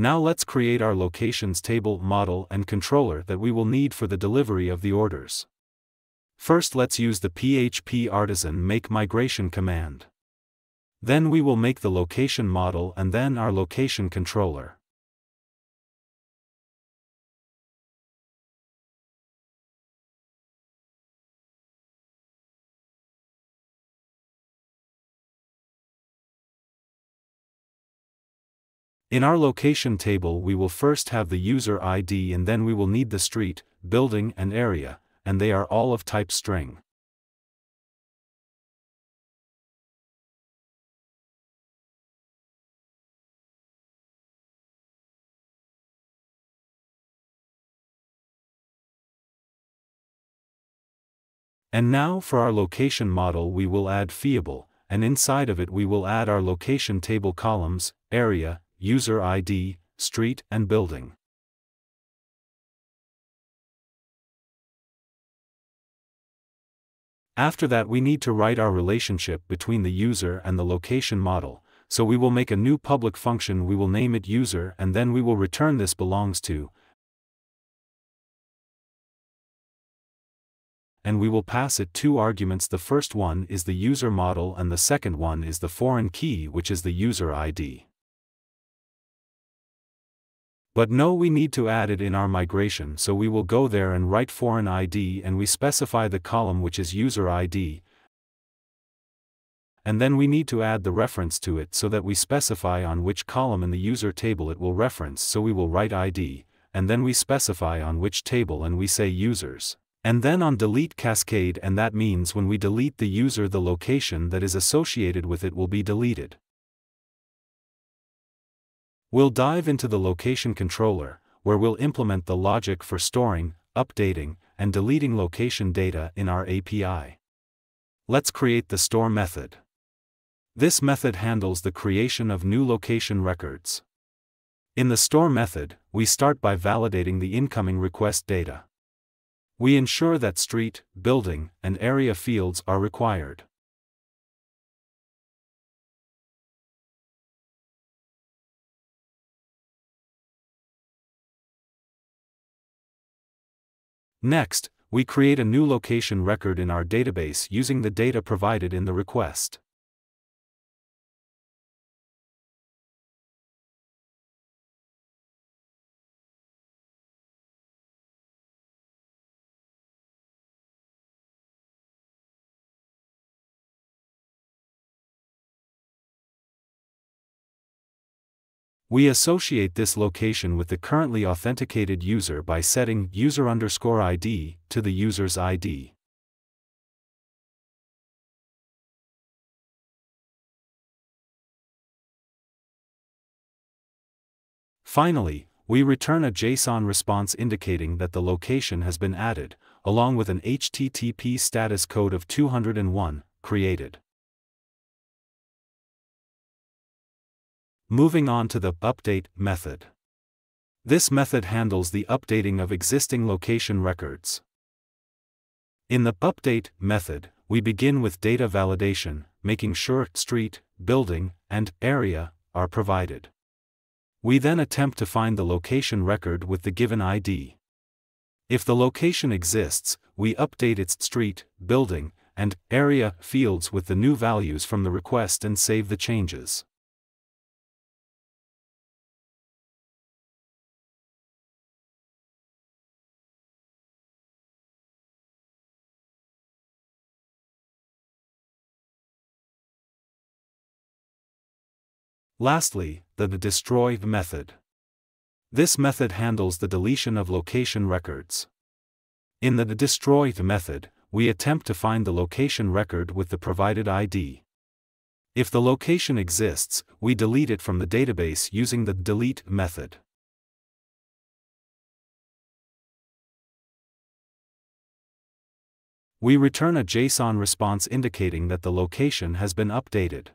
Now let's create our locations table model and controller that we will need for the delivery of the orders. First let's use the PHP artisan make migration command. Then we will make the location model and then our location controller. In our location table we will first have the user ID and then we will need the street, building and area, and they are all of type string. And now for our location model we will add fillable, and inside of it we will add our location table columns, area, user ID, street and building. After that we need to write our relationship between the user and the location model, so we will make a new public function we will name it user and then we will return this belongs to, and we will pass it two arguments the first one is the user model and the second one is the foreign key which is the user ID. But no we need to add it in our migration so we will go there and write foreign ID and we specify the column which is user ID. And then we need to add the reference to it so that we specify on which column in the user table it will reference so we will write ID, and then we specify on which table and we say users. And then on delete cascade and that means when we delete the user the location that is associated with it will be deleted. We'll dive into the location controller, where we'll implement the logic for storing, updating, and deleting location data in our API. Let's create the store method. This method handles the creation of new location records. In the store method, we start by validating the incoming request data. We ensure that street, building, and area fields are required. Next, we create a new location record in our database using the data provided in the request. We associate this location with the currently authenticated user by setting user underscore ID to the user's ID. Finally, we return a JSON response indicating that the location has been added, along with an HTTP status code of 201, created. Moving on to the update method. This method handles the updating of existing location records. In the update method, we begin with data validation, making sure street, building, and area are provided. We then attempt to find the location record with the given ID. If the location exists, we update its street, building, and area fields with the new values from the request and save the changes. Lastly, the destroy method. This method handles the deletion of location records. In the destroy method, we attempt to find the location record with the provided ID. If the location exists, we delete it from the database using the delete method. We return a JSON response indicating that the location has been updated.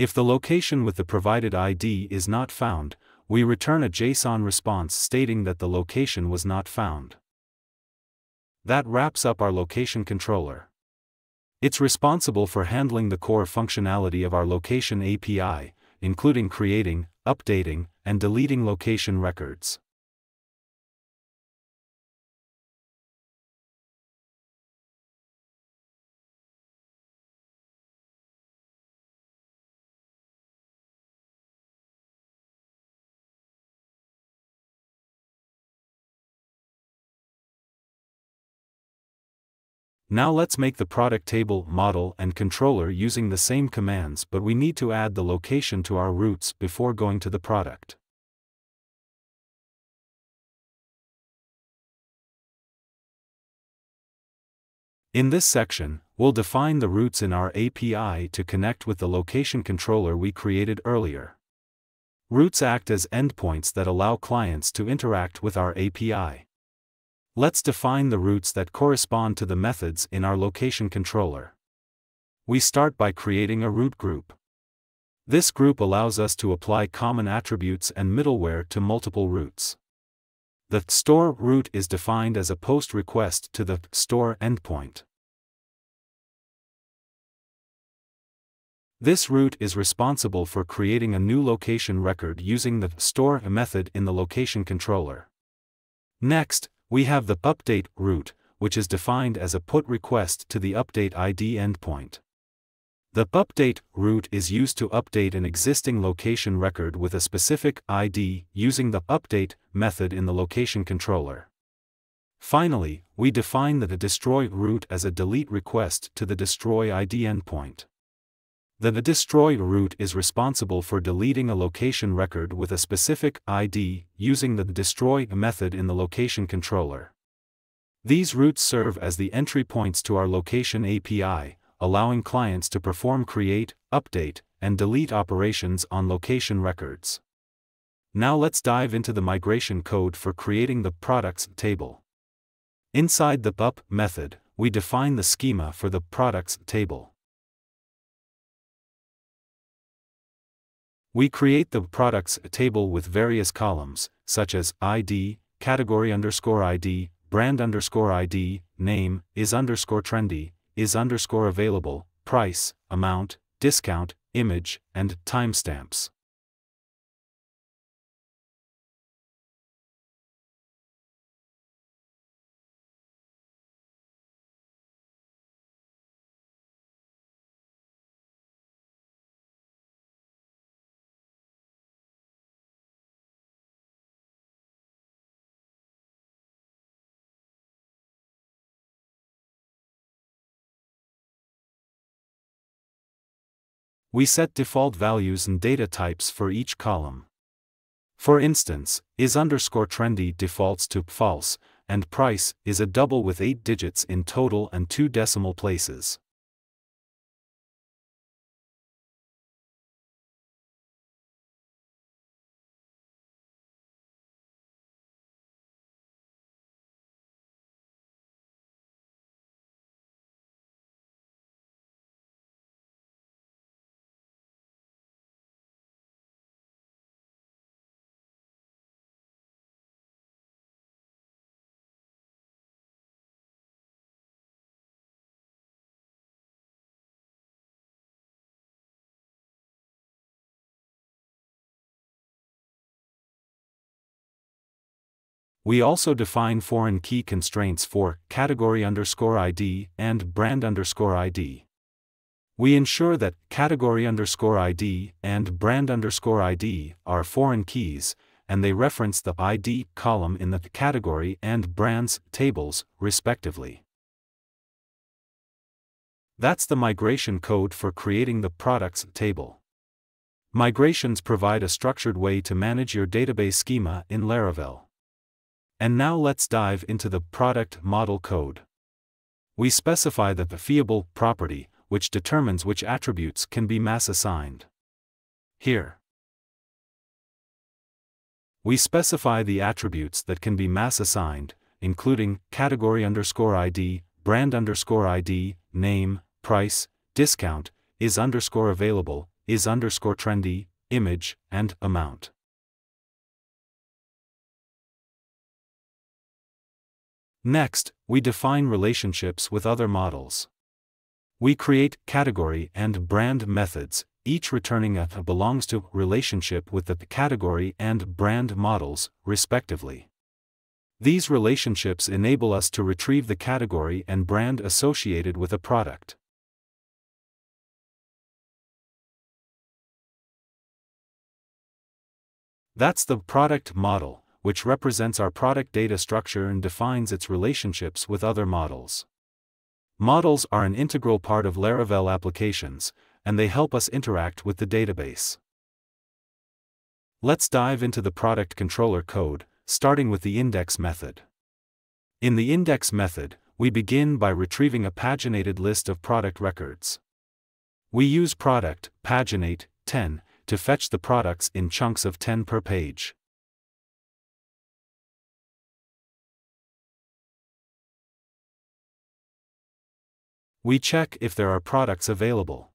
If the location with the provided ID is not found, we return a JSON response stating that the location was not found. That wraps up our location controller. It's responsible for handling the core functionality of our location API, including creating, updating, and deleting location records. Now let's make the product table, model, and controller using the same commands but we need to add the location to our routes before going to the product. In this section, we'll define the routes in our API to connect with the location controller we created earlier. Routes act as endpoints that allow clients to interact with our API. Let's define the routes that correspond to the methods in our location controller. We start by creating a route group. This group allows us to apply common attributes and middleware to multiple routes. The store route is defined as a post request to the store endpoint. This route is responsible for creating a new location record using the store method in the location controller. Next, we have the update route, which is defined as a put request to the update ID endpoint. The update route is used to update an existing location record with a specific ID using the update method in the location controller. Finally, we define the destroy route as a delete request to the destroy ID endpoint. The destroy route is responsible for deleting a location record with a specific ID using the destroy method in the location controller. These routes serve as the entry points to our location API, allowing clients to perform create, update, and delete operations on location records. Now let's dive into the migration code for creating the products table. Inside the up method, we define the schema for the products table. We create the products table with various columns, such as ID, category underscore ID, brand underscore ID, name, is underscore trendy, is underscore available, price, amount, discount, image, and timestamps. We set default values and data types for each column. For instance, is underscore trendy defaults to false, and price is a double with 8 digits in total and 2 decimal places. We also define foreign key constraints for category underscore ID and brand underscore ID. We ensure that category underscore ID and brand underscore ID are foreign keys, and they reference the ID column in the category and brands tables, respectively. That's the migration code for creating the products table. Migrations provide a structured way to manage your database schema in Laravel. And now let's dive into the product model code. We specify that the fillable property, which determines which attributes can be mass assigned. Here. We specify the attributes that can be mass assigned, including category underscore ID, brand underscore ID, name, price, discount, is underscore available, is underscore trendy, image, and amount. Next, we define relationships with other models. We create category and brand methods, each returning a belongs to relationship with the category and brand models, respectively. These relationships enable us to retrieve the category and brand associated with a product. That's the product model, which represents our product data structure and defines its relationships with other models. Models are an integral part of Laravel applications, and they help us interact with the database. Let's dive into the product controller code, starting with the index method. In the index method, we begin by retrieving a paginated list of product records. We use product, paginate, 10, to fetch the products in chunks of 10 per page. We check if there are products available.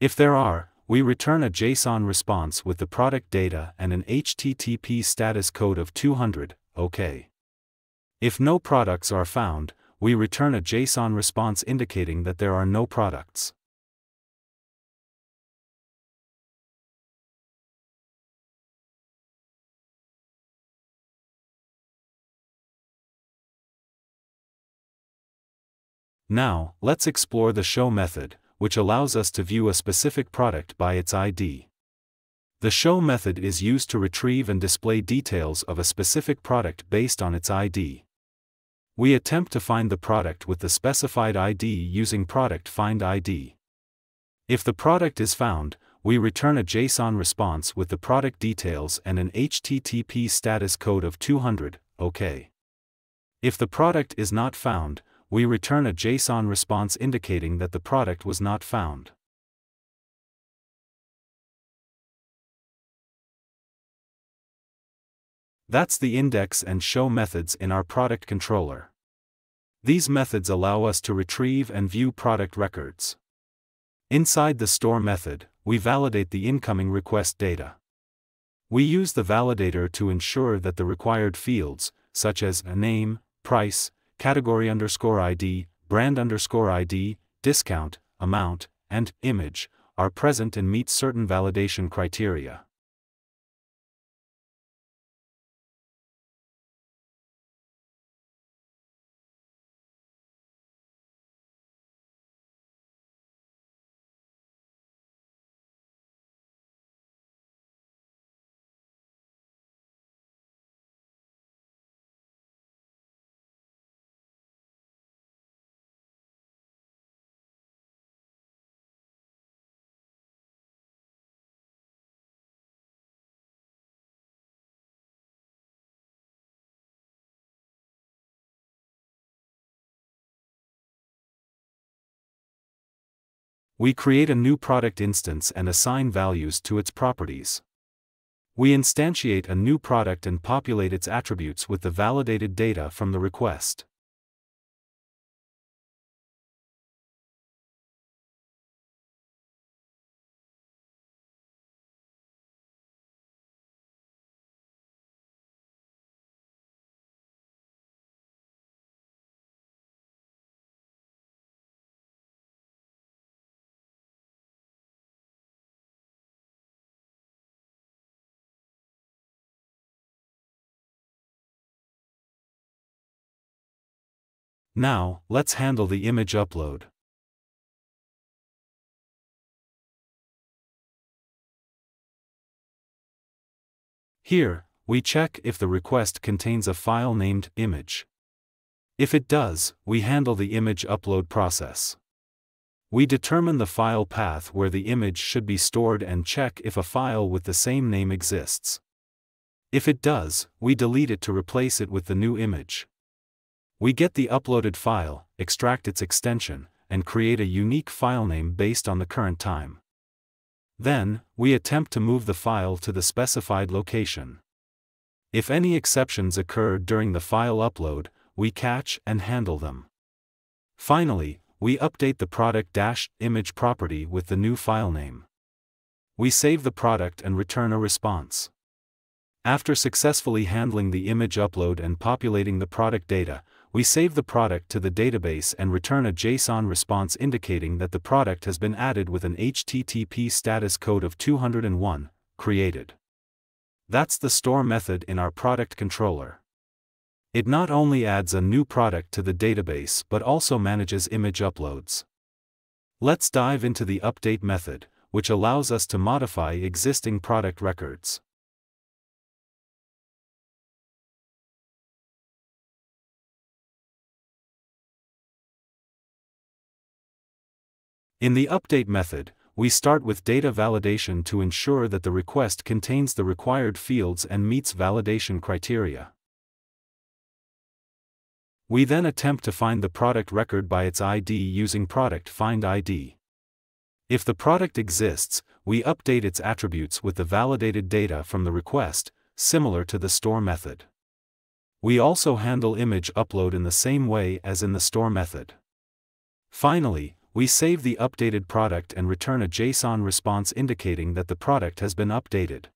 If there are, we return a JSON response with the product data and an HTTP status code of 200, OK. If no products are found, we return a JSON response indicating that there are no products. Now, let's explore the show method, which allows us to view a specific product by its ID. The show method is used to retrieve and display details of a specific product based on its ID. We attempt to find the product with the specified ID using product find ID. If the product is found, we return a JSON response with the product details and an HTTP status code of 200, OK. If the product is not found, we return a JSON response indicating that the product was not found. That's the index and show methods in our product controller. These methods allow us to retrieve and view product records. Inside the store method, we validate the incoming request data. We use the validator to ensure that the required fields, such as a name, price, category underscore ID, brand underscore ID, discount, amount, and image, are present and meet certain validation criteria. We create a new product instance and assign values to its properties. We instantiate a new product and populate its attributes with the validated data from the request. Now, let's handle the image upload. Here, we check if the request contains a file named image. If it does, we handle the image upload process. We determine the file path where the image should be stored and check if a file with the same name exists. If it does, we delete it to replace it with the new image. We get the uploaded file, extract its extension, and create a unique file name based on the current time. Then, we attempt to move the file to the specified location. If any exceptions occur during the file upload, we catch and handle them. Finally, we update the product-image property with the new file name. We save the product and return a response. After successfully handling the image upload and populating the product data, we save the product to the database and return a JSON response indicating that the product has been added with an HTTP status code of 201, created. That's the store method in our product controller. It not only adds a new product to the database but also manages image uploads. Let's dive into the update method, which allows us to modify existing product records. In the update method, we start with data validation to ensure that the request contains the required fields and meets validation criteria. We then attempt to find the product record by its ID using product find ID. If the product exists, we update its attributes with the validated data from the request, similar to the store method. We also handle image upload in the same way as in the store method. Finally, we save the updated product and return a JSON response indicating that the product has been updated.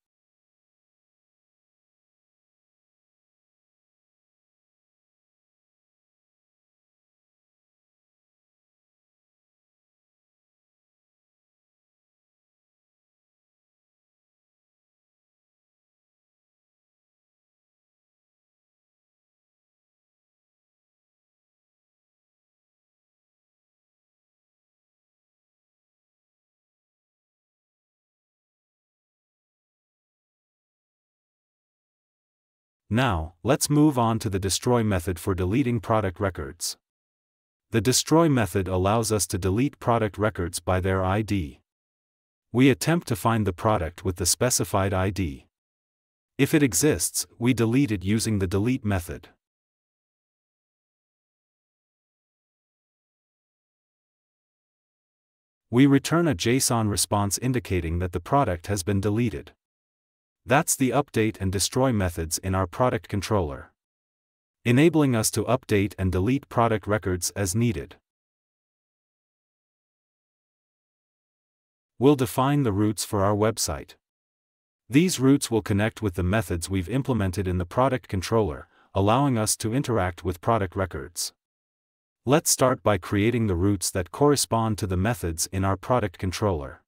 Now, let's move on to the destroy method for deleting product records. The destroy method allows us to delete product records by their ID. We attempt to find the product with the specified ID. If it exists, we delete it using the delete method. We return a JSON response indicating that the product has been deleted. That's the update and destroy methods in our product controller. Enabling us to update and delete product records as needed. We'll define the routes for our website. These routes will connect with the methods we've implemented in the product controller, allowing us to interact with product records. Let's start by creating the routes that correspond to the methods in our product controller.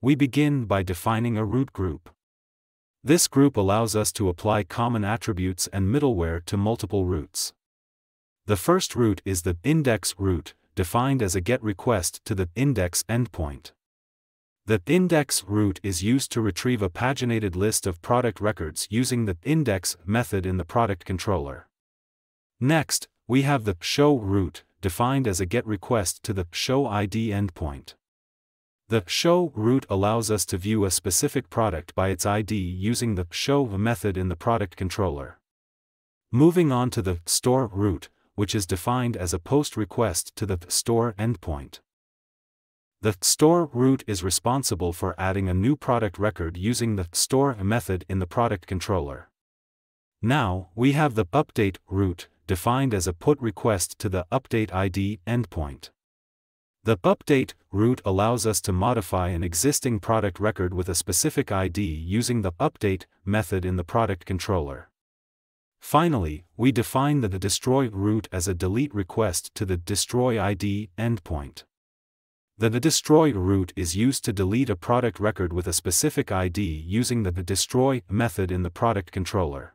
We begin by defining a route group. This group allows us to apply common attributes and middleware to multiple routes. The first route is the index route, defined as a GET request to the index endpoint. The index route is used to retrieve a paginated list of product records using the index method in the product controller. Next, we have the show route, defined as a GET request to the show ID endpoint. The show route allows us to view a specific product by its ID using the show method in the product controller. Moving on to the store route, which is defined as a post request to the store endpoint. The store route is responsible for adding a new product record using the store method in the product controller. Now, we have the update route, defined as a put request to the update ID endpoint. The update route allows us to modify an existing product record with a specific ID using the update method in the product controller. Finally, we define the, destroy route as a delete request to the destroy ID endpoint. The, destroy route is used to delete a product record with a specific ID using the destroy method in the product controller.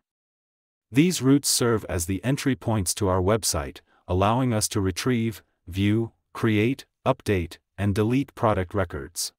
These routes serve as the entry points to our website, allowing us to retrieve, view, create, update, and delete product records.